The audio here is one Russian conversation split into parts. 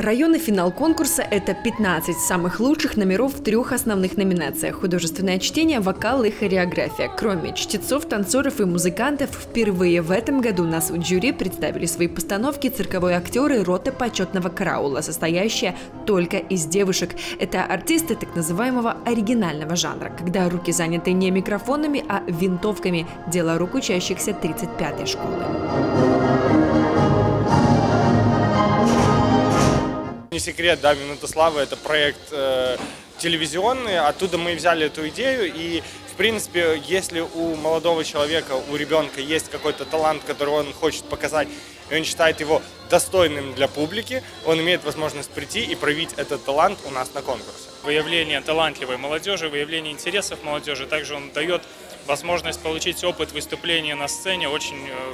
Районный финал конкурса – это 15 самых лучших номеров в трех основных номинациях – художественное чтение, вокал и хореография. Кроме чтецов, танцоров и музыкантов, впервые в этом году нас у жюри представили свои постановки цирковые актеры роты почетного караула, состоящая только из девушек. Это артисты так называемого оригинального жанра, когда руки заняты не микрофонами, а винтовками – дело рук учащихся 35-й школы. Секрет, да, «Минута славы» — это проект э, телевизионный, оттуда мы взяли эту идею, и, в принципе, если у молодого человека, у ребенка есть какой-то талант, который он хочет показать, и он считает его достойным для публики, он имеет возможность прийти и проявить этот талант у нас на конкурсе. Выявление талантливой молодежи, выявление интересов молодежи, также он дает возможность получить опыт выступления на сцене, очень, э,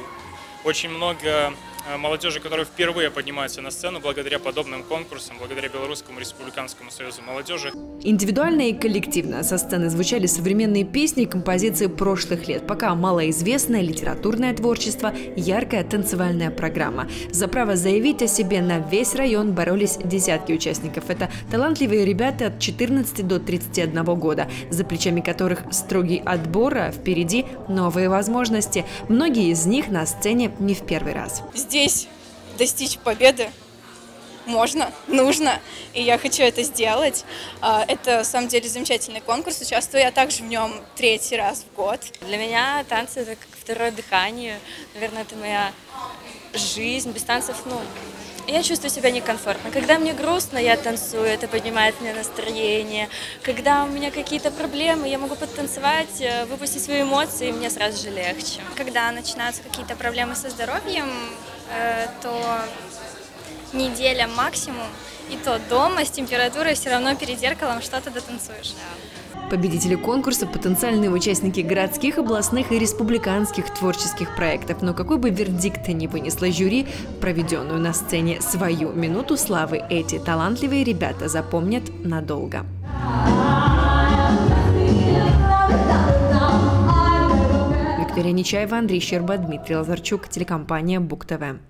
очень много молодежи, которая впервые поднимается на сцену благодаря подобным конкурсам, благодаря Белорусскому республиканскому союзу молодежи. Индивидуально и коллективно со сцены звучали современные песни и композиции прошлых лет, пока малоизвестное литературное творчество, яркая танцевальная программа. За право заявить о себе на весь район боролись десятки участников. Это талантливые ребята от 14 до 31 года, за плечами которых строгий отбор, а впереди новые возможности. Многие из них на сцене не в первый раз здесь достичь победы можно, нужно, и я хочу это сделать. А, это, на самом деле, замечательный конкурс, участвую я также в нем третий раз в год. Для меня танцы – это как второе дыхание, наверное, это моя жизнь, без танцев, ну, я чувствую себя некомфортно. Когда мне грустно, я танцую, это поднимает мне настроение. Когда у меня какие-то проблемы, я могу подтанцевать, э, выпустить свои эмоции, и мне сразу же легче. Когда начинаются какие-то проблемы со здоровьем, Э, то неделя максимум, и то дома с температурой все равно перед зеркалом что-то дотанцуешь. Победители конкурса – потенциальные участники городских, областных и республиканских творческих проектов. Но какой бы вердикт ни вынесла жюри, проведенную на сцене свою минуту славы, эти талантливые ребята запомнят надолго. Виктория Нечаева, Андрей Щерба, Дмитрий Лазарчук, телекомпания Бук ТВ.